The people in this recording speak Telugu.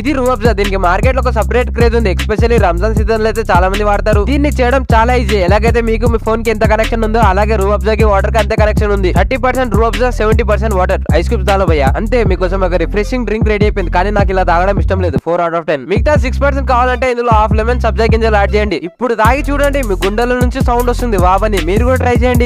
ఇది రూఅబ్జా దీనికి మార్కెట్లో ఒక సపరేట్ క్రేజ్ ఉంది. ఎస్పెషల్లీ రంజాన్ సీజన్లో అయితే చాలా మంది వాడతారు. దీన్ని చేయడం చాలా ఈజీ ఎలాగైతే మీకు మీ ఫోన్కి ఎంత కనెక్షన్ ఉందో అలాగే రూఅబ్జా కి వాటర్కి అంతే కనెక్షన్ ఉంది. Thirty percent Rooh Afza seventy percent water ice cubes దాలో భయ్యా. అంతే మీకోసం ఒక రిఫ్రెషింగ్ డ్రింక్ రెడీ అయిపోయింది. కానీ నాకు ఇలా తాగడం ఇష్టం లేదు. ఫోర్ అవుట్ ఆఫ్ టెన్ మిగతా సిక్స్ పర్సెంట్ కావాలంటే ఇందులో హాఫ్ లెమన్ సబ్జా గింజలు యాడ్ చేయండి. ఇప్పుడు తాగి చూడండి మీ గుండెల నుంచి సౌండ్ వస్తుంది. వావని మీరు కూడా ట్రై చేయండి.